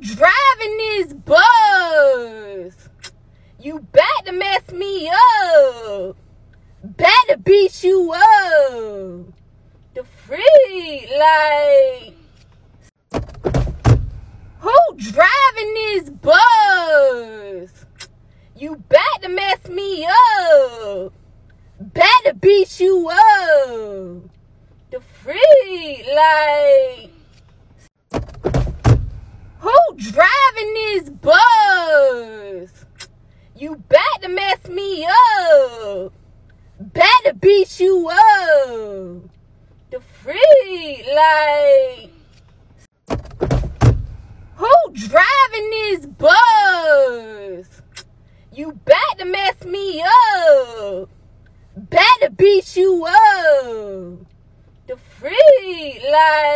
driving this bus? You to mess me up. Better beat you up. The freak, like. Who driving this bus? You to mess me up. To beat you up. The freak, like. Who driving this bus? You to mess me up. To beat you up. The freak, like. Who driving this bus? You to mess me up. To beat you up. The freak, like.